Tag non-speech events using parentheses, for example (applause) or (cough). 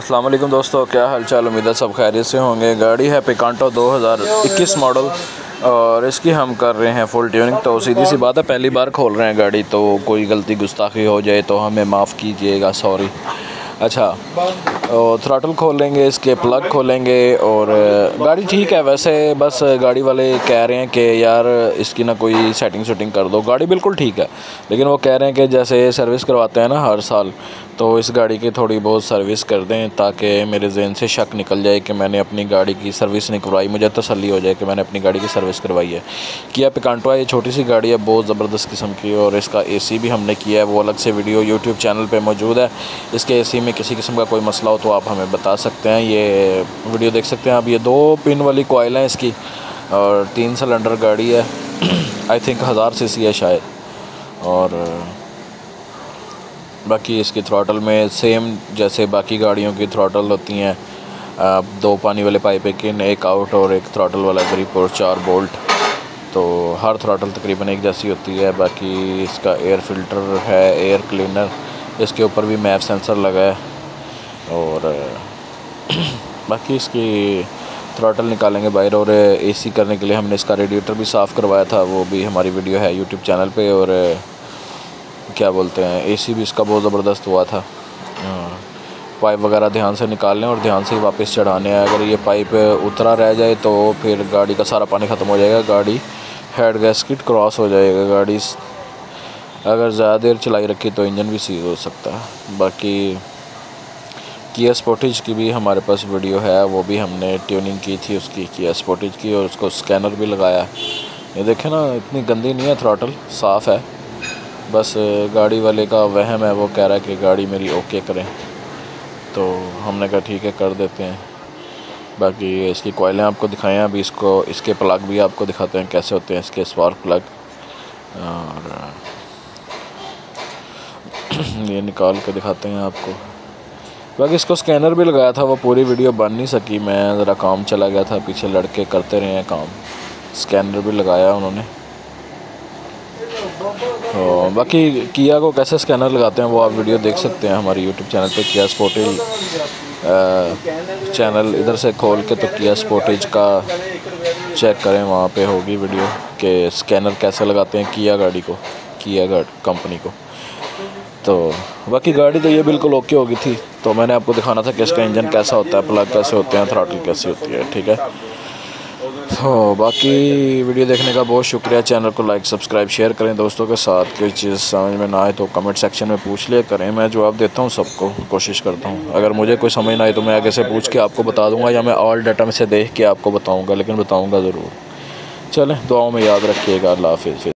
السلام علیکم دوستو، کیا حال چال؟ امید ہے سب خیریت سے ہوں گے۔ گاڑی ہے پیکانٹو دو ہزار اکیس ماڈل اور اس کی ہم کر رہے ہیں فل ٹیوننگ تو سیدھی سی بات ہے، پہلی بار کھول رہے ہیں گاڑی۔ تو کوئی غلطی، گستاخی ہو جائے تو ہمیں معاف کیجیے گا، سوری۔ اچھا تھراٹل کھولیں گے، اس کے پلگ کھولیں گے اور گاڑی ٹھیک ہے۔ ویسے بس گاڑی والے کہہ رہے ہیں کہ یار، اس کی نہ کوئی سیٹنگ سیٹنگ کر دو۔ گاڑی بالکل ٹھیک ہے، لیکن وہ کہہ رہے ہیں کہ جیسے سروس کرواتے ہیں نا ہر سال تو اس گاڑی کی تھوڑی بہت سروس کر دیں تاکہ میرے ذہن سے شک نکل جائے کہ میں نے اپنی گاڑی کی سروس نہیں کروائی مجھے تسلی ہو جائے کہ میں نے اپنی گاڑی کی سروس کروائی ہے۔ کیا پکانٹوا یہ چھوٹی سی گاڑی ہے؟ بہت زبردست قسم کی اور اس کا اے سی بھی ہم نے کیا ہے۔ وہ الگ سے ویڈیو یوٹیوب چینل پہ موجود ہے۔ اس کے اے سی میں کسی قسم کا کوئی مسئلہ ہو تو آپ ہمیں بتا سکتے ہیں۔ یہ ویڈیو دیکھ سکتے ہیں۔ آپ یہ دو پن والی کوائل ہیں اس کی اور تین سلنڈر گاڑی ہے۔ (clears throat) آئی تھنک ہزار سی سی ہے شاید۔ اور باقی اس کی تھراٹل میں سیم جیسے باقی گاڑیوں کی تھراٹل ہوتی ہیں۔ دو پانی والے پائپ کن ایک آؤٹ اور ایک تھراٹل والا گریپ اور چار بولٹ تو ہر تھراٹل تقریباً ایک جیسی ہوتی ہے۔ باقی اس کا ایئر فلٹر ہے ایئر کلینر اس کے اوپر بھی میپ سینسر لگا ہے۔ اور (clears throat) باقی اس کی تھراٹل نکالیں گے باہر۔ اور اے سی کرنے کے لیے ہم نے اس کا ریڈیٹر بھی صاف کروایا تھا۔ وہ بھی ہماری ویڈیو ہے یوٹیوب چینل پہ۔ اور کیا بولتے ہیں اے سی بھی اس کا بہت زبردست ہوا تھا۔ ہاں۔ پائپ وغیرہ دھیان سے نکالنے اور دھیان سے ہی واپس چڑھانے ہیں۔ اگر یہ پائپ اترا رہ جائے تو پھر گاڑی کا سارا پانی ختم ہو جائے گا۔ گاڑی ہیڈ گیسکٹ کراس ہو جائے گا۔ گاڑی اگر زیادہ دیر چلائی رکھی تو انجن بھی سیز ہو سکتا ہے۔ باقی کیا سپورٹیج کی بھی ہمارے پاس ویڈیو ہے۔ وہ بھی ہم نے ٹیوننگ کی تھی، اس کی کیا سپورٹیج کی اور اس کو سکینر بھی لگایا۔ یہ دیکھیں نا، اتنی گندی نہیں ہے تھراٹل صاف ہے۔ بس گاڑی والے کا وہم ہے، وہ کہہ رہا ہے کہ گاڑی میری اوکے کریں۔ تو ہم نے کہا ٹھیک ہے، کر دیتے ہیں۔ باقی اس کی کوئلیں آپ کو دکھائیں، ابھی اس کو، اس کے پلگ بھی آپ کو دکھاتے ہیں کیسے ہوتے ہیں، اس کے اسپارک پلگ اور یہ نکال کے دکھاتے ہیں آپ کو۔ باقی اس کو سکینر بھی لگایا تھا، وہ پوری ویڈیو بن نہیں سکی۔ میں ذرا کام چلا گیا تھا، پیچھے لڑکے کرتے رہے ہیں کام۔ سکینر بھی لگایا انہوں نے۔ باقی کیا کو کیسے سکینر لگاتے ہیں وہ آپ ویڈیو دیکھ سکتے ہیں ہماری یوٹیوب چینل پہ کیا سپورٹیج چینل ادھر سے کھول کے تو کیا سپورٹیج کا چیک کریں، وہاں پہ ہوگی ویڈیو کہ سکینر کیسے لگاتے ہیں کیا گاڑی کو کیا کمپنی کو۔ تو باقی گاڑی تو یہ بالکل اوکے ہوگی تھی۔ تو میں نے آپ کو دکھانا تھا کہ اس کا انجن کیسا ہوتا ہے پلگ کیسے ہوتے ہیں تھراٹل کیسی ہوتی ہے، ٹھیک ہے۔ تو باقی ویڈیو دیکھنے کا بہت شکریہ۔ چینل کو لائک، سبسکرائب، شیئر کریں دوستوں کے ساتھ۔ کوئی چیز سمجھ میں نہ آئے تو کمنٹ سیکشن میں پوچھ لیا کریں۔ میں جواب دیتا ہوں سب کو، کوشش کرتا ہوں۔ اگر مجھے کوئی سمجھ نہ آئے تو میں آگے سے پوچھ کے آپ کو بتا دوں گا یا میں آل ڈیٹا میں سے دیکھ کے آپ کو بتاؤں گا، لیکن بتاؤں گا ضرور۔ چلیں، دعاؤں میں یاد رکھیے گا۔ اللہ حافظ۔